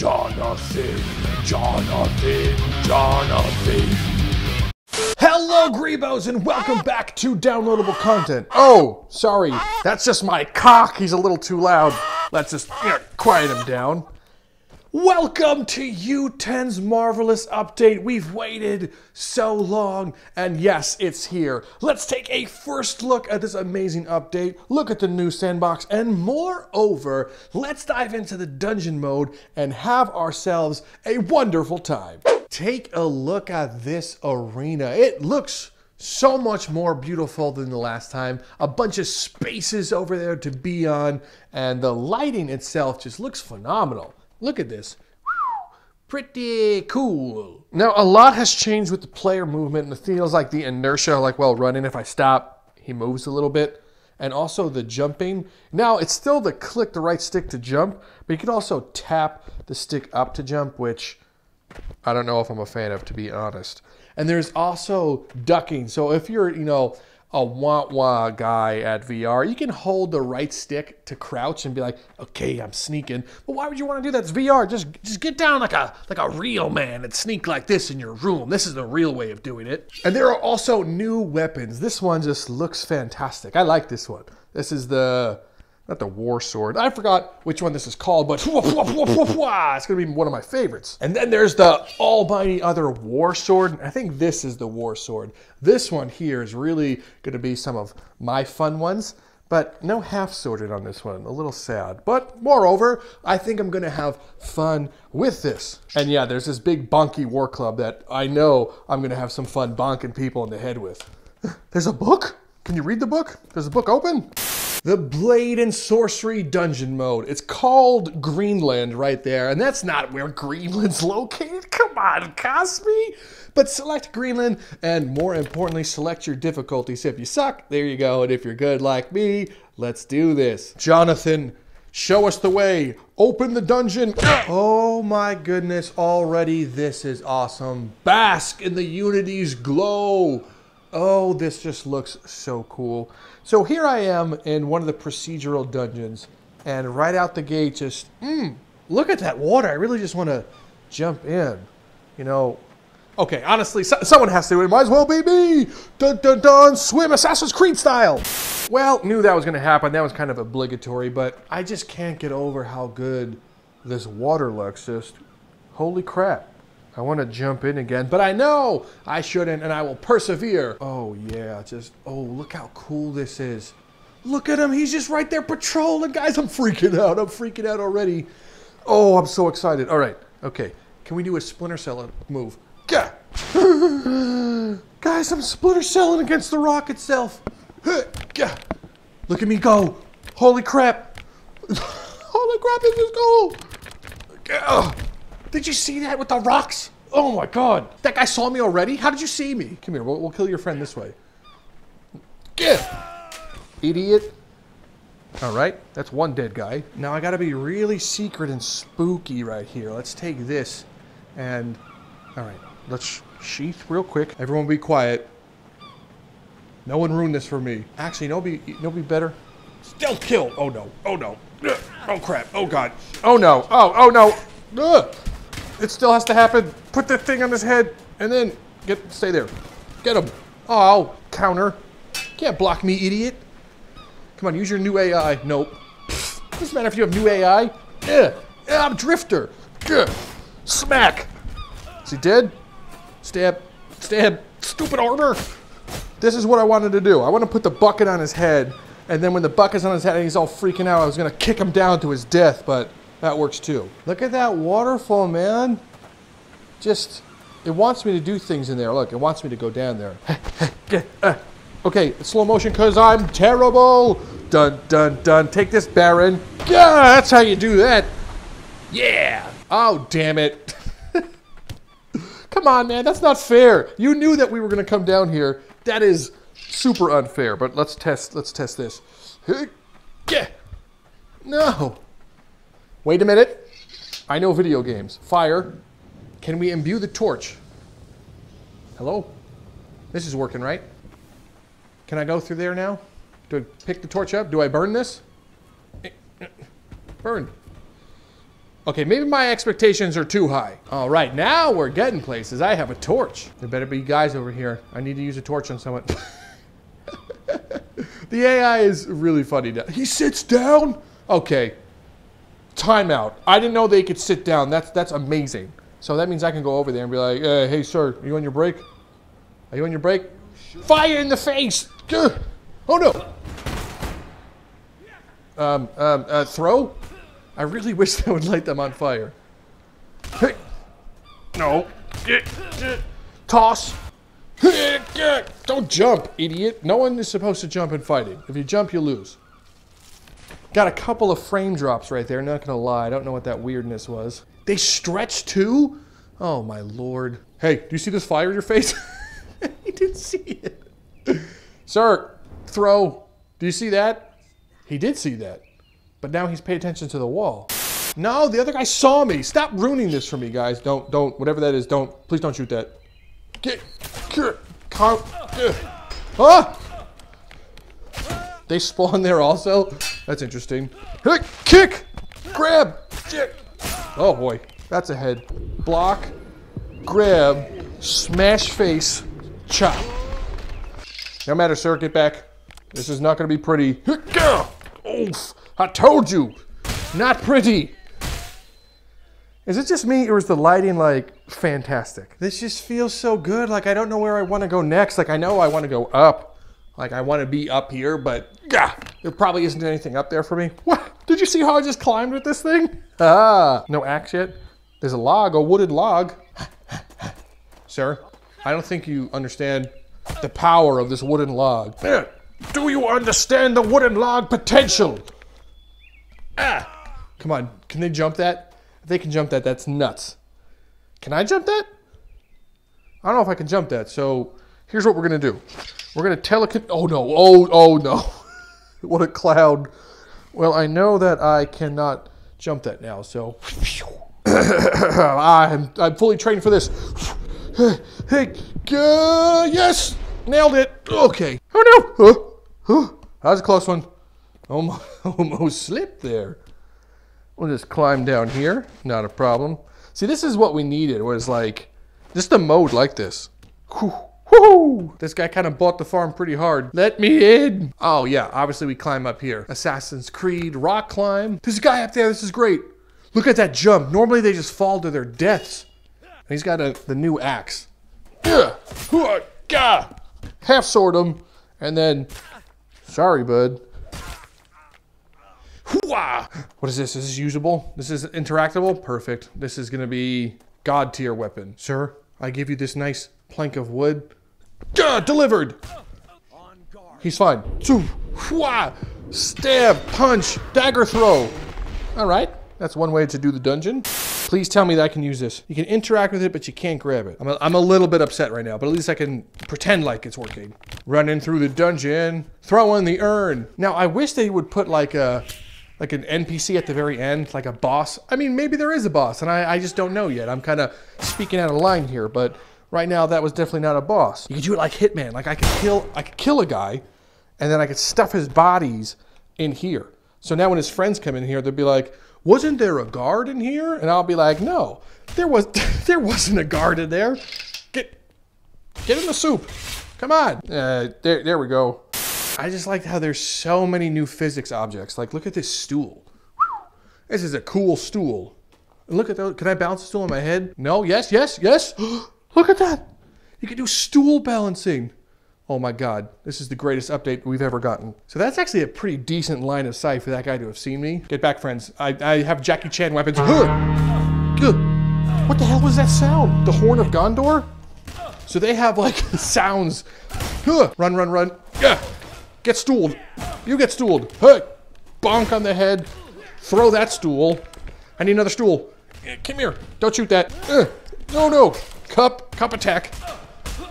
Jonathan, Jonathan, Jonathan. Hello, Greebos, and welcome back to downloadable content. Oh, sorry, that's just my cock. He's a little too loud. Let's just you know, quiet him down. Welcome to U10's marvelous update. We've waited so long, and yes, it's here. Let's take a first look at this amazing update, look at the new sandbox, and moreover, let's dive into the dungeon mode and have ourselves a wonderful time. Take a look at this arena. It looks so much more beautiful than the last time. A bunch of spaces over there to be on, and the lighting itself just looks phenomenal. Look at this. Pretty cool. Now, a lot has changed with the player movement, and it feels like the inertia, like while running, if I stop, he moves a little bit. And also the jumping. Now, it's still the click the right stick to jump, but you can also tap the stick up to jump, which I don't know if I'm a fan of, to be honest. And there's also ducking. So if you're, you know, a wah wah guy at VR, you can hold the right stick to crouch and be like, okay, I'm sneaking. But why would you want to do that? It's VR. Just just get down like a like a real man and sneak like this in your room. This is the real way of doing it. And there are also new weapons. This one just looks fantastic. I like this one. This is the not the war sword. I forgot which one this is called, but it's gonna be one of my favorites. And then there's the almighty other war sword. I think this is the war sword. This one here is really gonna be some of my fun ones, but no half sworded on this one. A little sad. But moreover, I think I'm gonna have fun with this. And yeah, there's this big bonky war club that I know I'm gonna have some fun bonking people in the head with. There's a book? Can you read the book? Does the book open? The Blade and Sorcery Dungeon Mode. It's called Greenland right there, and that's not where Greenland's located. Come on, KospY. But select Greenland, and more importantly, select your difficulty. So if you suck, there you go. And if you're good like me, let's do this. Jonathan, show us the way. Open the dungeon. Oh my goodness, already this is awesome. Bask in the Unity's glow. Oh, this just looks so cool. So here I am in one of the procedural dungeons, and right out the gate, just, mmm, look at that water. I really just want to jump in. You know, okay, honestly, so someone has to. It might as well be me. Dun dun dun, swim Assassin's Creed style. Well, knew that was going to happen. That was kind of obligatory, but I just can't get over how good this water looks. Just, holy crap. I want to jump in again, but I know I shouldn't and I will persevere. Oh yeah, just, oh, look how cool this is. Look at him, he's just right there patrolling. Guys, I'm freaking out. I'm freaking out already. Oh, I'm so excited. All right, okay. Can we do a Splinter Cell move? Yeah. Guys, I'm Splinter Celling against the rock itself. Yeah. Look at me go. Holy crap. Holy crap, this is cool. Yeah. Did you see that with the rocks? Oh my god. That guy saw me already? How did you see me? Come here, we'll, we'll kill your friend this way. Get! Idiot. Alright, that's one dead guy. Now I gotta be really secret and spooky right here. Let's take this and... Alright, let's sheath real quick. Everyone be quiet. No one ruined this for me. Actually, nobody, nobody better. Stealth kill! Oh no, oh no. Oh crap, oh god. Oh no, oh, oh no. Ugh. It still has to happen. Put the thing on his head and then get stay there. Get him. Oh, counter. Can't block me, idiot. Come on, use your new AI. Nope. Doesn't matter if you have new AI. Yeah. I'm Drifter. Yeah. Smack. Is he dead? Stab. Stab. Stupid armor. This is what I wanted to do. I want to put the bucket on his head, and then when the bucket's on his head and he's all freaking out, I was going to kick him down to his death, but that works too. Look at that waterfall, man. Just, it wants me to do things in there. Look, it wants me to go down there. okay, slow motion because I'm terrible. Dun, dun, dun. Take this, Baron. Yeah, that's how you do that. Yeah. Oh, damn it. come on, man. That's not fair. You knew that we were going to come down here. That is super unfair. But let's test. Let's test this. Yeah. No. Wait a minute. I know video games. Fire. Can we imbue the torch? Hello? This is working, right? Can I go through there now? Do I pick the torch up? Do I burn this? Eh, eh, burn. Okay, maybe my expectations are too high. All right, now we're getting places. I have a torch. There better be guys over here. I need to use a torch on someone. the AI is really funny. He sits down? Okay. Timeout. I didn't know they could sit down. That's that's amazing. So that means I can go over there and be like, uh, hey, sir, are you on your break? Are you on your break? Fire in the face! Ugh. Oh no! Um, um, uh, throw? I really wish that would light them on fire. Hey. No. Toss. Don't jump, idiot. No one is supposed to jump in fighting. If you jump, you lose. Got a couple of frame drops right there, not gonna lie. I don't know what that weirdness was. They stretch too? Oh my lord. Hey, do you see this fire in your face? he didn't see it. Sir, throw. Do you see that? He did see that. But now he's paid attention to the wall. No, the other guy saw me. Stop ruining this for me, guys. Don't, don't, whatever that is, don't, please don't shoot that. Get, get, calm, get. Ah! They spawn there also? That's interesting. Kick! Grab! Kick! Oh boy, that's a head. Block, grab, smash face, chop. No matter, sir, get back. This is not gonna be pretty. Oof, I told you, not pretty. Is it just me or is the lighting like fantastic? This just feels so good. Like I don't know where I want to go next. Like I know I want to go up. Like I want to be up here, but yeah, there probably isn't anything up there for me. What? Did you see how I just climbed with this thing? Ah, no axe yet. There's a log, a wooded log. Sir, I don't think you understand the power of this wooden log. Do you understand the wooden log potential? Ah! Come on, can they jump that? If they can jump that, that's nuts. Can I jump that? I don't know if I can jump that, so here's what we're gonna do. We're gonna telecon- oh no, oh, oh no. what a cloud. Well, I know that I cannot jump that now, so I'm, I'm fully trained for this. hey, uh, yes, nailed it. Okay. Oh no. Uh, uh, that was a close one. Almost, almost slipped there. We'll just climb down here. Not a problem. See, this is what we needed. Was like just a mode like this. Whew. Woohoo! This guy kind of bought the farm pretty hard. Let me in! Oh yeah, obviously we climb up here. Assassin's Creed, rock climb. There's a guy up there, this is great. Look at that jump. Normally they just fall to their deaths. And he's got a, the new axe. Half sword him, and then, sorry bud. What is this? Is this usable? This is interactable? Perfect. This is gonna be god tier weapon. Sir, I give you this nice plank of wood. Gah, delivered. He's fine. Stab, punch, dagger throw. All right, that's one way to do the dungeon. Please tell me that I can use this. You can interact with it, but you can't grab it. I'm a, I'm a little bit upset right now, but at least I can pretend like it's working. Running through the dungeon, throw in the urn. Now, I wish they would put like a, like an NPC at the very end, like a boss. I mean, maybe there is a boss, and I, I just don't know yet. I'm kind of speaking out of line here, but right now that was definitely not a boss. You could do it like Hitman. Like I could kill, I could kill a guy, and then I could stuff his bodies in here. So now when his friends come in here, they'll be like, "Wasn't there a guard in here?" And I'll be like, "No, there was. there wasn't a guard in there. Get, get in the soup. Come on. Uh, there, there we go." I just like how there's so many new physics objects. Like, look at this stool. This is a cool stool. Look at that. Can I bounce the stool on my head? No. Yes. Yes. Yes. Look at that. You can do stool balancing. Oh my God, this is the greatest update we've ever gotten. So that's actually a pretty decent line of sight for that guy to have seen me. Get back, friends. I, I have Jackie Chan weapons. What the hell was that sound? The Horn of Gondor? So they have like sounds. Run, run, run. Get stooled. You get stooled. Bonk on the head. Throw that stool. I need another stool. Come here. Don't shoot that. Eh. No, no. Cup, cup attack.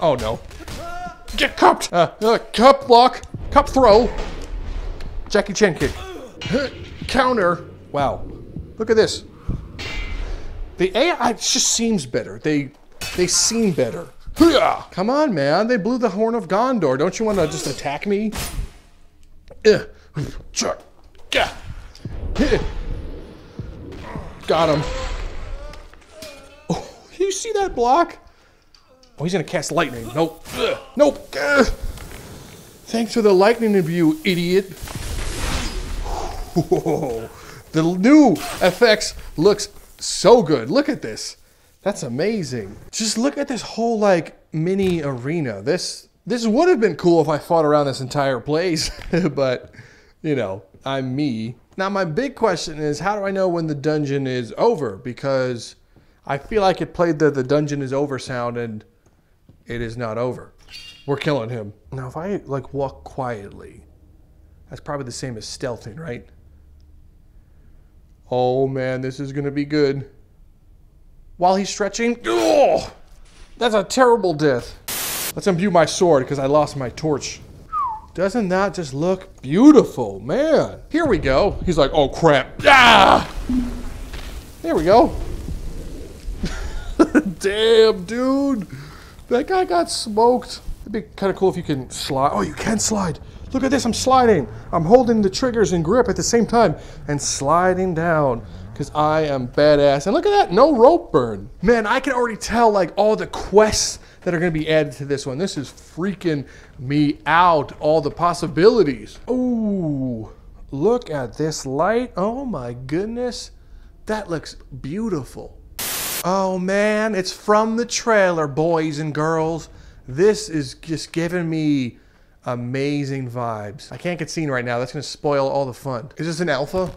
Oh no. Get cupped! Uh, uh, cup block, cup throw. Jackie Chan kick. Counter. Wow. Look at this. The AI just seems better. They they seem better. Come on, man. They blew the horn of Gondor. Don't you want to just attack me? Got him. You see that block? Oh, he's gonna cast lightning. Nope. Nope. Thanks for the lightning you, idiot. Whoa. The new effects looks so good. Look at this. That's amazing. Just look at this whole like mini arena. This this would have been cool if I fought around this entire place, but you know, I'm me. Now my big question is how do I know when the dungeon is over? Because I feel like it played the the dungeon is over sound and it is not over. We're killing him. Now if I like walk quietly, that's probably the same as stealthing, right? Oh man, this is gonna be good. While he's stretching, oh, that's a terrible death. Let's imbue my sword because I lost my torch. Doesn't that just look beautiful, man? Here we go. He's like, oh crap. Ah! There we go. Damn, dude. That guy got smoked. It'd be kind of cool if you can slide. Oh, you can slide. Look at this, I'm sliding. I'm holding the triggers and grip at the same time and sliding down because I am badass. And look at that, no rope burn. Man, I can already tell like all the quests that are gonna be added to this one. This is freaking me out, all the possibilities. Ooh, look at this light. Oh my goodness. That looks beautiful. Oh man, it's from the trailer, boys and girls. This is just giving me amazing vibes. I can't get seen right now. That's gonna spoil all the fun. Is this an alpha?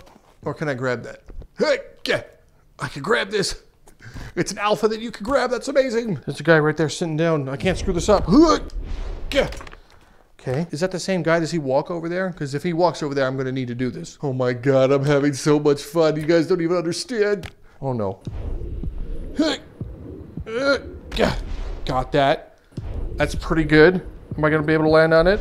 Or can I grab that? Hey, yeah, I can grab this. It's an alpha that you can grab. That's amazing. There's a guy right there sitting down. I can't screw this up. Okay, is that the same guy? Does he walk over there? Because if he walks over there, I'm gonna need to do this. Oh my God, I'm having so much fun. You guys don't even understand. Oh no. Got that. That's pretty good. Am I gonna be able to land on it?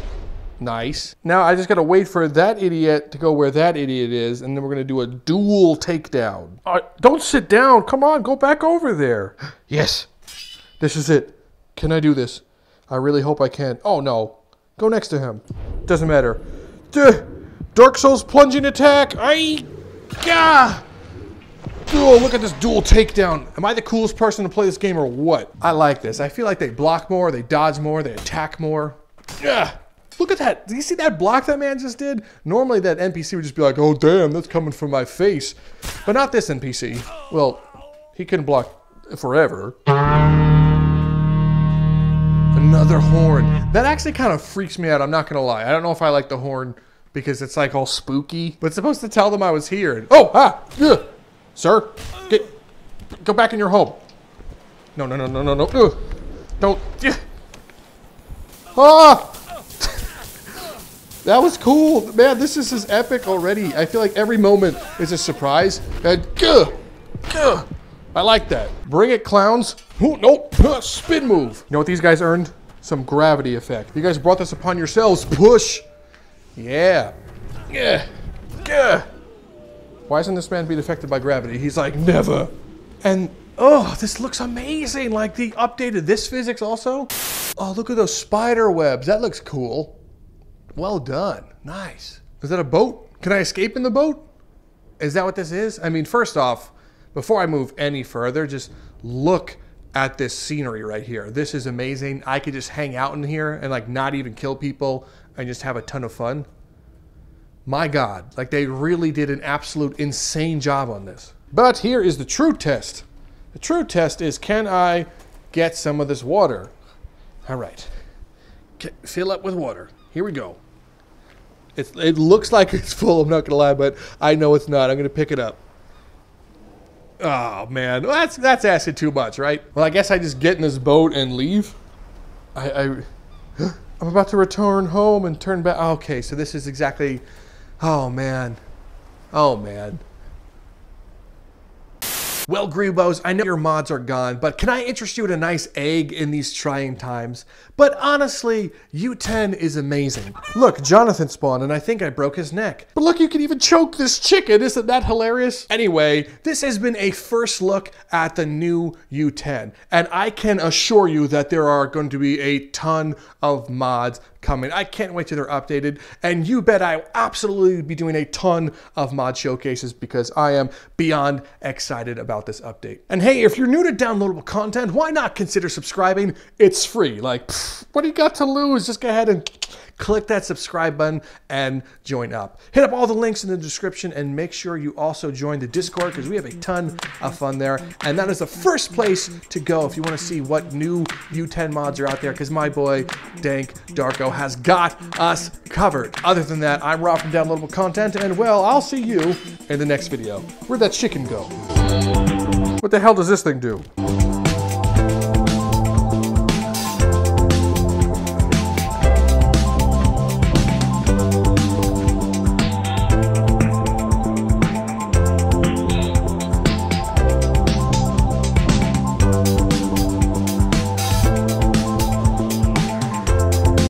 Nice. Now I just gotta wait for that idiot to go where that idiot is, and then we're gonna do a dual takedown. Uh, don't sit down. Come on, go back over there. Yes. This is it. Can I do this? I really hope I can. Oh no. Go next to him. Doesn't matter. Duh. Dark Souls plunging attack. I. Gah! Oh, look at this dual takedown. Am I the coolest person to play this game or what? I like this. I feel like they block more, they dodge more, they attack more. Yeah. Look at that. Do you see that block that man just did? Normally that NPC would just be like, oh damn, that's coming from my face. But not this NPC. Well, he couldn't block forever. Another horn. That actually kind of freaks me out, I'm not gonna lie. I don't know if I like the horn because it's like all spooky, but it's supposed to tell them I was here. Oh, ah, ugh. Sir, get, go back in your home. No, no, no, no, no, no. Ugh. Don't. Ah! that was cool. Man, this is just epic already. I feel like every moment is a surprise. And. I like that. Bring it, clowns. Ooh, nope. Spin move. You know what these guys earned? Some gravity effect. You guys brought this upon yourselves. Push. Yeah. Yeah. Yeah. Why isn't this man being affected by gravity? He's like, never. And, oh, this looks amazing. Like, the updated this physics also. Oh, look at those spider webs. That looks cool. Well done. Nice. Is that a boat? Can I escape in the boat? Is that what this is? I mean, first off, before I move any further, just look at this scenery right here. This is amazing. I could just hang out in here and like not even kill people and just have a ton of fun my God, like they really did an absolute insane job on this. But here is the true test. The true test is can I get some of this water? All right, fill up with water. Here we go. It's, it looks like it's full, I'm not gonna lie, but I know it's not. I'm gonna pick it up. Oh man, well, that's that's asking too much, right? Well, I guess I just get in this boat and leave. I, I I'm about to return home and turn back. Okay, so this is exactly Oh, man. Oh, man. Well, Greebos, I know your mods are gone, but can I interest you in a nice egg in these trying times? But honestly, U10 is amazing. Look, Jonathan spawned and I think I broke his neck. But look, you can even choke this chicken. Isn't that hilarious? Anyway, this has been a first look at the new U10. And I can assure you that there are going to be a ton of mods coming. I can't wait till they're updated. And you bet I will absolutely be doing a ton of mod showcases because I am beyond excited about this update. And hey, if you're new to downloadable content, why not consider subscribing? It's free. Like, pfft, what do you got to lose? Just go ahead and click that subscribe button and join up. Hit up all the links in the description and make sure you also join the Discord because we have a ton of fun there. And that is the first place to go if you want to see what new U10 mods are out there because my boy Dank Darko has got us covered. Other than that, I'm Rob from Downloadable Content and well, I'll see you in the next video. Where'd that chicken go? What the hell does this thing do?